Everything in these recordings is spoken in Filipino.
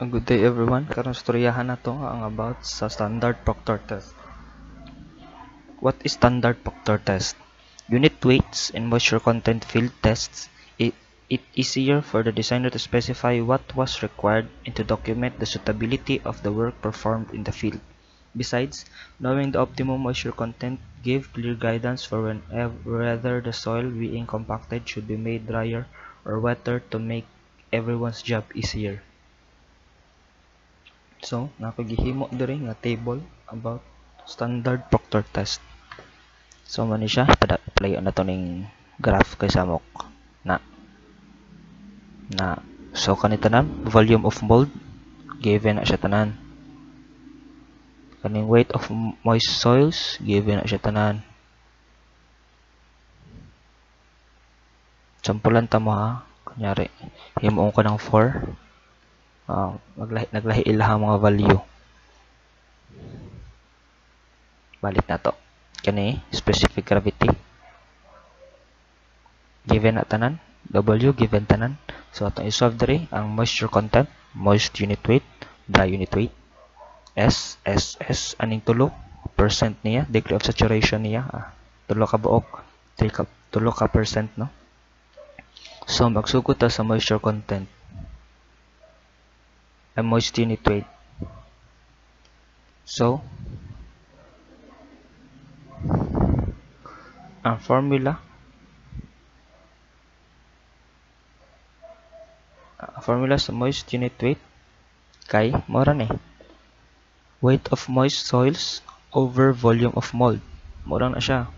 Good day everyone. Karon storyahan nato ang about sa standard proctor test. What is standard proctor test? Unit weights and moisture content field tests. It, it easier for the designer to specify what was required and to document the suitability of the work performed in the field. Besides, knowing the optimum moisture content give clear guidance for when eh, whether the soil being compacted should be made drier or wetter to make everyone's job easier. So, napagihimo diri nga table about standard proctor test. So, man siya, pada play na to ning graph kay samok. Na na so kanita na volume of mold given na siya tanan. Kaning weight of moist soils given na siya tanan. Sampulan ta mo ha? Kunyari himuon ko ng 4 uh, maglahi, naglahi ilang mga value. Balik na to. Kani specific gravity. Given na tanan. W given tanan. So atong i-solve diri ang moisture content moist unit weight dry unit weight. S S S aning tulo. Percent niya degree of saturation niya. Ah, tulo ka buok. 3 ka tulo ka percent no? So magsugod ta sa moisture content a moist unit weight. So, ang formula ang formula sa moist unit weight kay mora ni weight of moist soils over volume of mold. Mura na siya.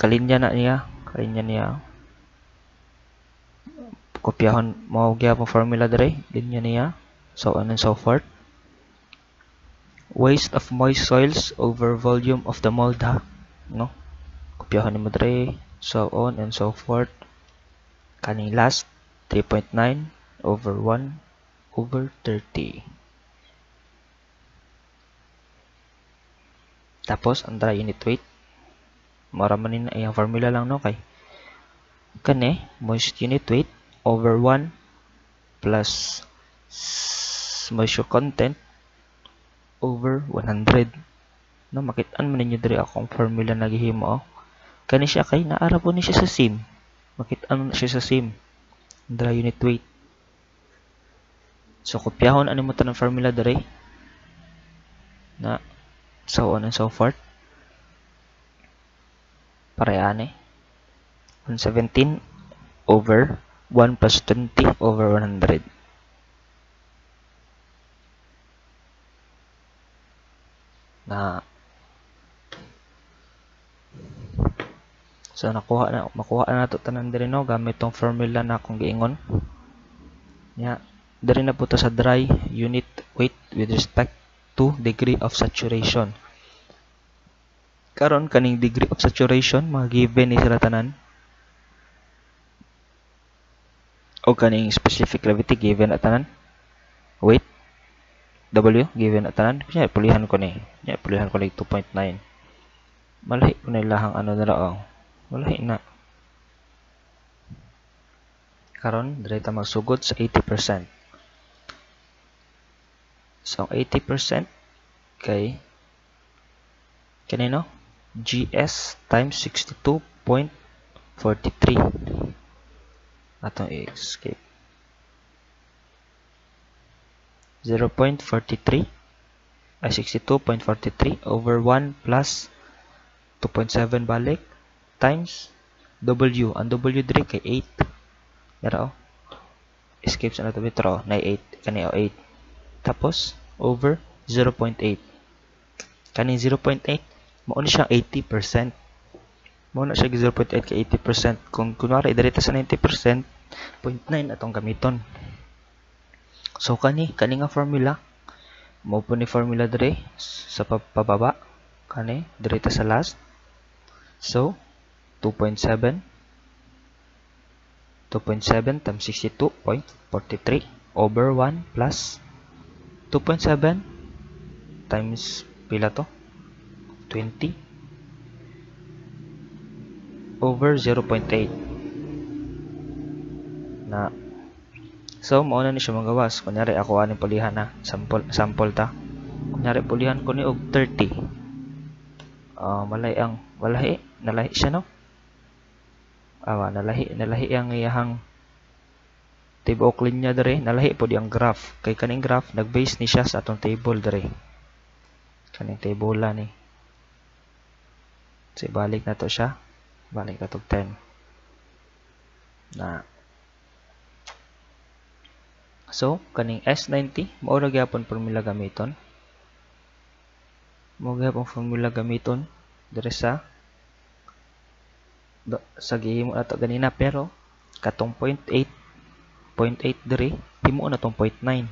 Kalinya na niya kalinya niya kopyahon mo gyapon formula dere linya niya so on and so forth. Waste of moist soils over volume of the mold ha? No? Kopyahon nimo dere so on and so forth. Kaning last 3.9 over 1 over 30 tapos ang dry unit weight. Mara man iyang formula lang no kay? Kani moist unit weight over 1 plus moisture content over 100 no makit-an man ninyo diri akong formula na gihimo oh. kani siya kay naara po ni siya sa sim. Makit-an siya sa sim. Dry unit weight. So kopyahon ani mo tanang formula diri. Na so on and so forth. Parehane 117 over 1 plus 20 over 100. Na So nakuha na makuha na nato tanan diri no gamit tong formula na akong giingon. Nya diri na puto sa dry unit weight with respect to degree of saturation. Karon kaning degree of saturation mga given ni sila tanan o kaning specific gravity given at tanan weight? W? Given at tanan siya pulihan ko ni. Ya pulihan ko ni 2.9 malahi ko na ilahang ano na lang malahi na. Karon dire ta magsugod sa 80% so 80% kay kanino? GS times 62.43 atong i-escape 0.43 ay 62.43 over 1 plus 2.7 balik times W. Ang W diri kay 8. Dara oh. Escape sa nato bitro na 8 kani o 8. Tapos over 0.8. Kani 0.8 mao ni siya 80%. Mo siya 0.8 ka 80%. Kung kunwari direta sa 90%, 0.9 atong gamiton. So kani kani nga formula mo ni formula dire sa pababa kani direta sa last. So 2.7 2.7 times 62.43 over 1 plus 2.7 times pila to 20 over 0.8 na So, mauna ni siya magawas. Kunyari, ako aning pulihan na. Sample, sample ta. Kunyari, pulihan ko ni og 30. Ah, malay ang, malahi. Nalahi siya, no? Awa, nalahi, nalahi ang iyahang tibuok linya dere. Nalahi po di ang graph. Kay kaning graph, nag-base ni siya sa atong table dere. Kaning table ni. So, balik na to siya. Balik na to 10. Na, So, kaning S90, maura gyapon formula gamiton. Mao gyapon formula gamiton diri sa sa gihimo ato ganina pero katong 0.8 0.8 diri himo na tong 0.9.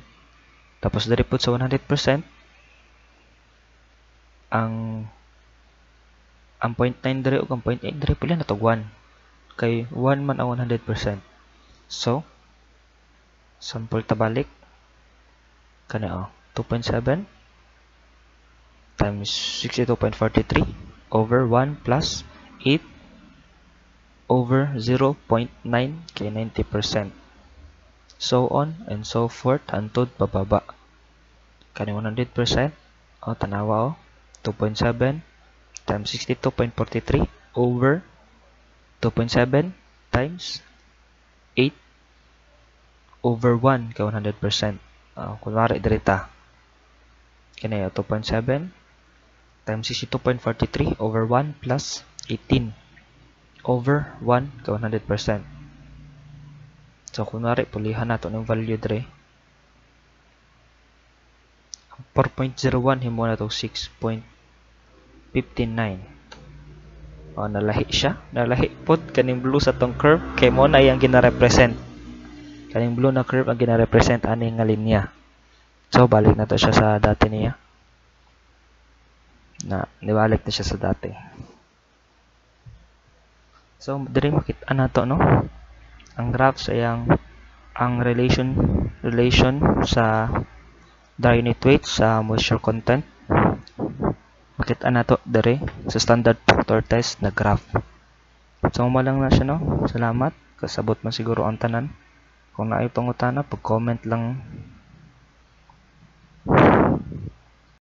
Tapos diri pud sa 100% ang ang 0.9 diri ug ang 0.8 diri pila na to 1 kay 1 man ang 100%. So, sample tabalik kana oh 2.7 times 62.43 over 1 plus 8 over 0.9 kay 90%. So on and so forth hantod pababa. Kani 100% o tanawa o 2.7 times 62.43 over 2.7 times 8 over 1 kay 100%. Uh, kunwari dirita. Kani 2.7 times 62.43 over 1 plus 18 over 1 kay 100%. So kunwari pulihan nato ng value dire. 4.01 himo na to 6.59. O nalahi siya, nalahi pod kaning blue sa tong curve. Kay mo na yang gina-represent. Kaning blue na curve ang gina-represent ani nga linya. So balik na to siya sa dati niya. Na nibalik na siya sa dati. So diri makita nato no? Ang graph sa yang ang relation relation sa unit weight sa moisture content makita nato diri sa standard factor test na graph so malang na siya no? Salamat. Kasabot man siguro ang tanan. Kung naay pangutana, pag-comment lang